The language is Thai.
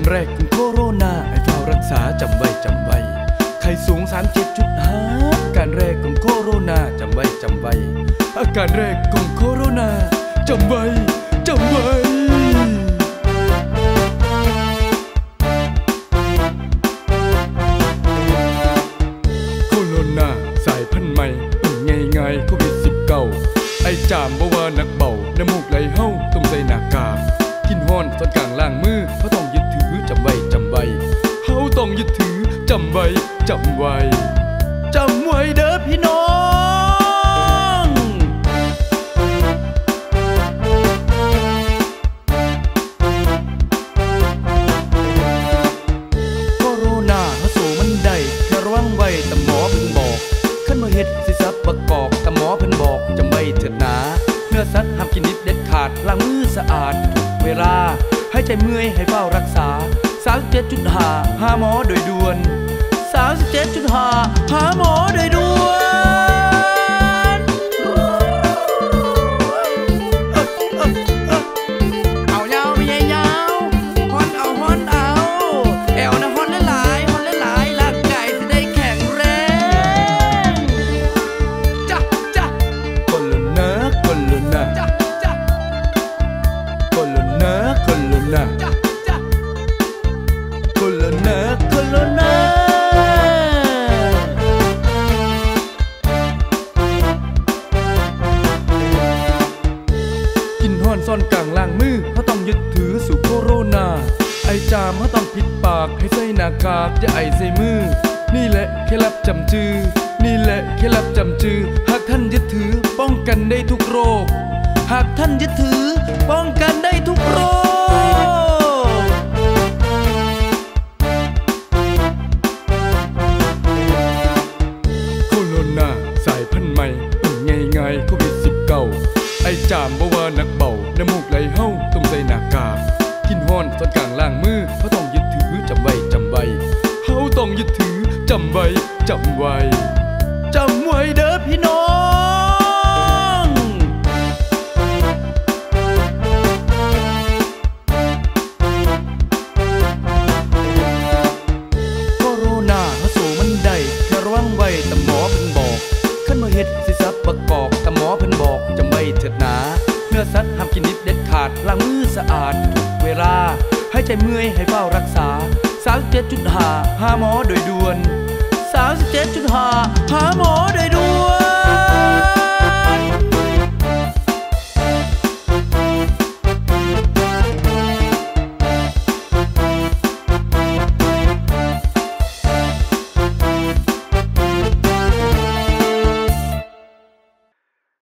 การแรกของโคโรนาให้เฝ้ารักษาจำไว้จำไว้ ไข้สูง 37.5อาการแรกของโคโรนาจำไว้จำไว้ อาการแรกของโคโรนาจำไว้จำไว้โคโรนาสายพันธุ์ใหม่เป็นไงไงโควิด19ไอจามบ่ว่านักเบาน้ำมูกไหลเฮาตำไว้จำไว้จำไว้เด้อพี่น้องโคโรนาเฮาสู่มันได้แค่ระวังไว้แต่หมอเพิ่นบอกขั้นมาเฮ็ดสิซับประกอบแต่หมอเพิ่นบอกจำไว้เถิดนาเนื้อสัตว์ห้ามกินนิดเด็ดขาดล้างมือสะอาดทุกเวลาให้ใจเมื่อยให้เฝ้ารักษา 37.5หาหมอโดยด่วน 37.5หาหมอโจามเขาต้องปิดปากให้ใส่หน้ากากอย่าไอใส่มือ นี่แหละเคล็ดลับจำจือ นี่แหละเคล็ดลับจำจือ หากท่านยึดถือป้องกันได้ทุกโรค หากท่านยึดถือป้องกันได้ทุกโรคโคโรนาสายพันใหม่เป็นไงไงโควิด19ไอจามบ่ว่านักเบาน้ำมูกไหลเฮาำไว้จำไว้จำไว้เด้อพี่น้องโคโรนาเฮาสู่มันได้แค่ระวังไว้ต่หมอเพิ่นบอกขั้นมาเฮ็ดสิซับประกอบต่หมอเพิ่นบอกจำไว้เถิดนาเนื้อสัตว์ห้ามกินนิดเด็ดขาดล้างมือสะอาดทุกเวลาให้ใจเมื่อยให้เฝ้ารักษา 37.5หาหมอโดยด่วน 37.5หาหมอโดยด่วน